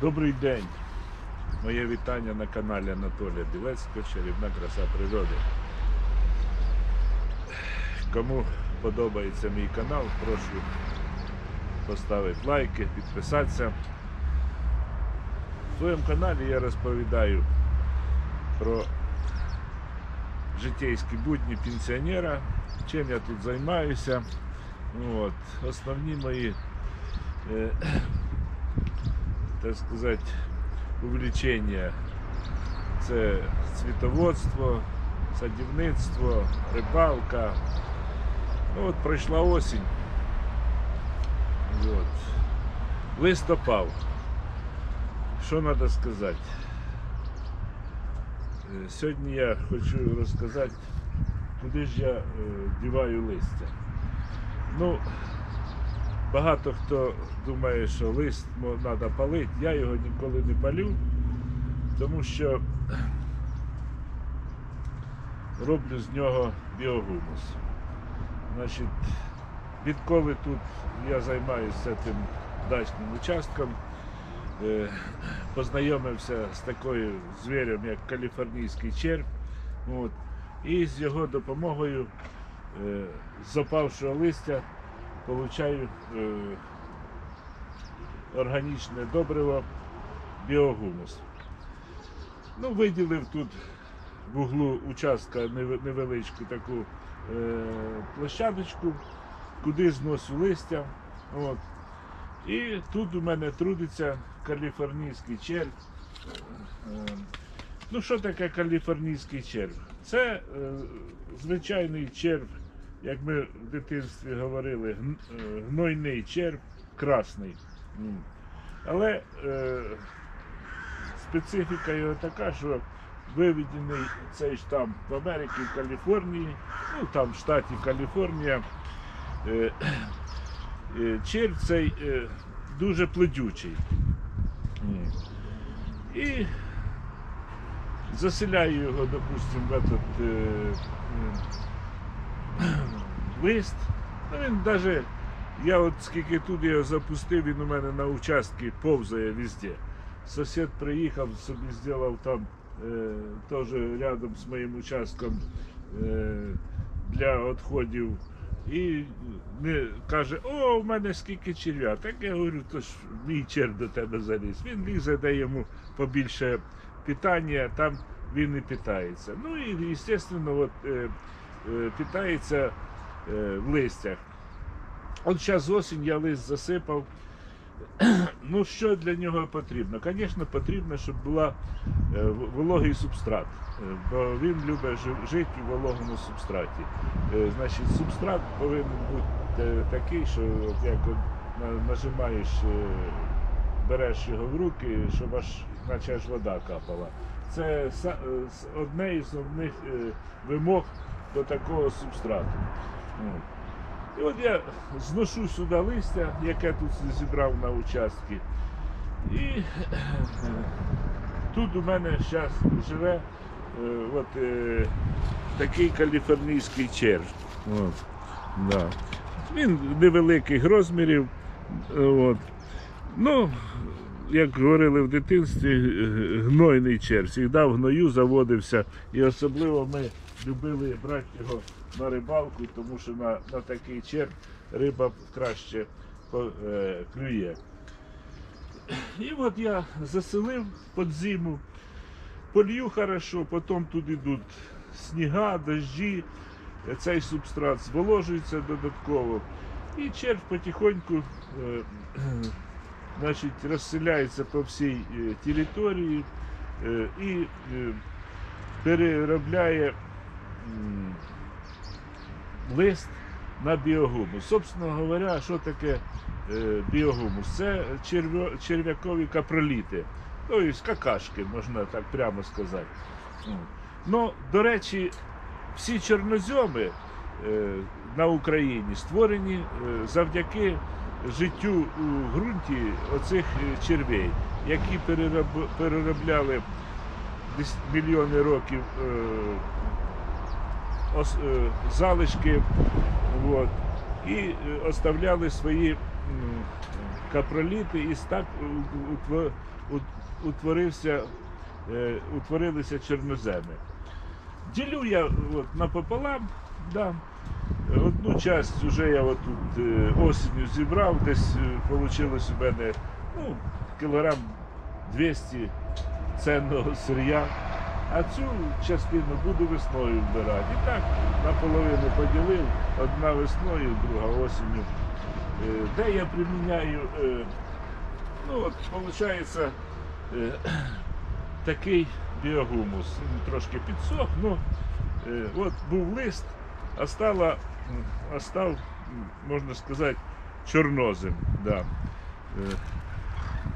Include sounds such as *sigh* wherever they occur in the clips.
Добрий день. Моє вітання на каналі Анатолія Білецького Чарівна краса природи. Кому подобається мій канал, прошу поставити лайки, підписатися. В своєму каналі я розповідаю про житейські будні пенсіонера, чим я тут займаюся. От. Основні мої е, так сказати, увлечення це цвітоводство, садівництво, рибалка. Ну от пройшла осінь. От. Лист опав. Що треба сказати? Е, Сьогодні я хочу розказати, куди ж я е, діваю листя. Ну, Багато хто думає, що лист треба палити, я його ніколи не палю, тому що роблю з нього біогумус. Значить, відколи тут я займаюся цим дачним участком, е, познайомився з такою звірем, як каліфорнійський червь. От, і з його допомогою е, з опавшого листя получаю е, органічне добриво біогумус. Ну, виділив тут в углу участка невеличку таку е, площадочку, куди зносю листя. От. І тут у мене трудиться каліфорнійський червь. Е, Ну, що таке каліфорнійський червь? Це е, звичайний червь як ми в дитинстві говорили, е, гнойний червь, красний. Але е, специфіка його така, що виведений цей штам в Америці, в Каліфорнії, ну там в штаті Каліфорнія. Е, червь цей дуже плодючий. І заселяю його, допустимо, в этот, е, лист. Ну, він навіть, я от скільки тут його запустив, він у мене на участку повзає везде. Сусід приїхав, собі зробив там е, теж рядом з моїм участком е, для відходів. І не, каже, о, у мене скільки черв'я. Так я говорю, то ж мій черв до тебе заліз. Він лізе, де йому побільше питання, там він і питається. Ну і, звісно, от, е, е, питається в листях. От зараз осінь я лист засипав. *clears throat* Ну, що для нього потрібно? Звісно, потрібно, щоб була е, вологий субстрат, е, бо він любить жити у вологому субстраті. Е, Значить, субстрат повинен бути е, такий, що як от нажимаєш, е, береш його в руки, щоб аж наче аж вода капала. Це е, одне із основних е, вимог до такого субстрату. І от я зношу сюди листя, яке тут зібрав на участки. І е, тут у мене зараз живе е, от, е, такий каліфорнійський червь. От, да. Він невеликих розмірів. От. Ну, як говорили в дитинстві, гнойний червь. Завжди в гною заводився. І особливо ми любили брати його на рибалку, тому що на, на такий червь риба краще е, клює. І от я заселив під зиму, полью хорошо, потім тут йдуть сніга, дощі, цей субстрат зволожується додатково. І червь потихоньку е, *clears throat* значить, розселяється по всій е, території і переробляє лист на біогумус. Собственно говоря, що таке е, біогумус? Це черв'якові капроліти, тобто какашки, можна так прямо сказати. Ну, до речі, всі чорнозьоми е, на Україні створені е, завдяки життю у ґрунті оцих червей, які переробляли мільйони років залишки от, і е, оставляли свої капроліти, і так утворився, е, утворилися чорноземи. Ділю я от, напополам, да. Одну часть вже я тут е, осінню зібрав, десь вийшло у мене ну, кілограм 200 ценного сир'я. А цю частину буду весною вбирати. І так наполовину поділив, одна весною, друга осінню. Е, Де я приміняю, е, ну от виходить е, *clears throat* такий біогумус. Він трошки підсох, ну от був лист, а стала, а став, можна сказати, чорнозем. Да.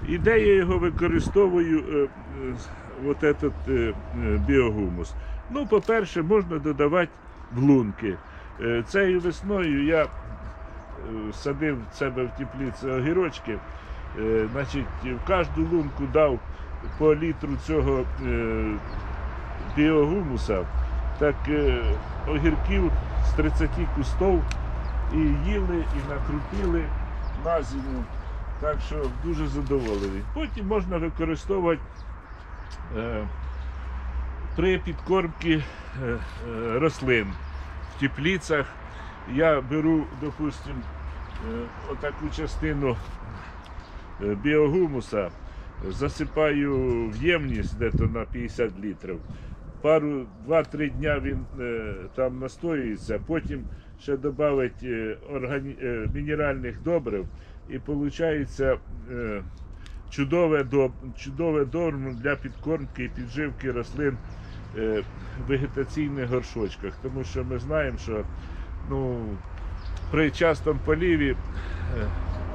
І де я його використовую, е, этот е, е, біогумус? Ну, по-перше, можна додавати в лунки. Е, Цією весною я е, садив в себе в тепліці огірочки. Е, Значить, в кожну лунку дав по літру цього біогумуса, так огірків з 30 кустов і їли, і накрутили на зиму. Так що дуже задоволений. Потім можна використовувати при підкормці е, е, рослин в теплицях. Я беру, допустимо, е, отаку частину е, біогумуса, засипаю в ємність десь на 50 літрів. Пару, 2-3 дня він е, там настоюється, потім ще додати е, мінеральних добрив і виходить е, чудове, чудове дормо для підкормки і підживки рослин е, в вегетаційних горшочках. Тому що ми знаємо, що ну, при частому поліві е,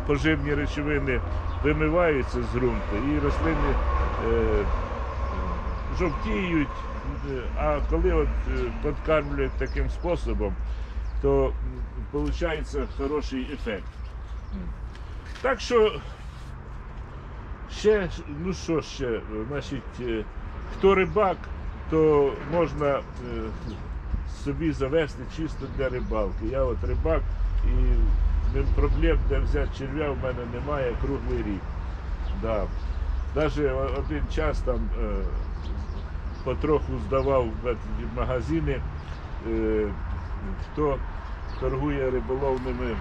поживні речовини вимиваються з ґрунту і рослини е, жовтіють. Е, А коли от подкармлюють таким способом, то виходить хороший ефект. Так що ще, ну що ще, значить, е, хто рибак, то можна е, собі завести чисто для рибалки. Я от рибак і проблем, де взяти черв'я, в мене немає круглий рік. Да. Навіть один час там е, потроху здавав в магазини, е, хто торгує риболовними е,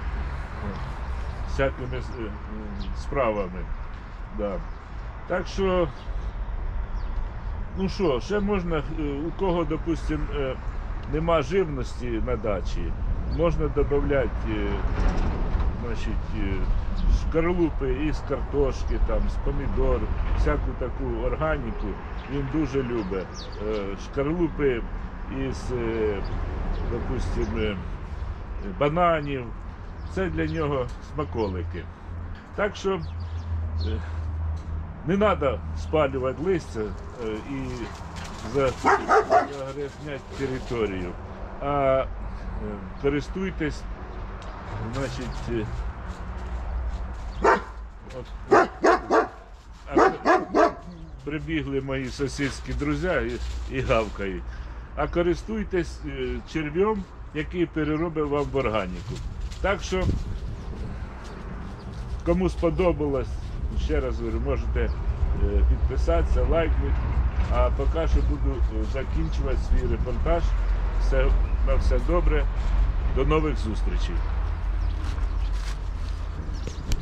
всякими е, справами. Да. Так що, ну що, ще можна, е, у кого, допустим, е, нема живності на дачі, можна додати значить, е, шкарлупи із картошки, там, з помідор, всяку таку органіку. Він дуже любить. Шкарлупи із, допустим, бананів. Це для нього смаколики. Так що не треба спалювати листя е, і за- загрязняти територію, а е, користуйтесь, значить, е, от, прибігли мої сусідські друзі і, і гавкають. А користуйтесь е, черв'ем, який переробить вам в органіку. Так що Кому сподобалось, ще раз говорю, можете е, підписатися, лайкнути. А поки що буду е, закінчувати свій репортаж. Все, на все добре. До нових зустрічей.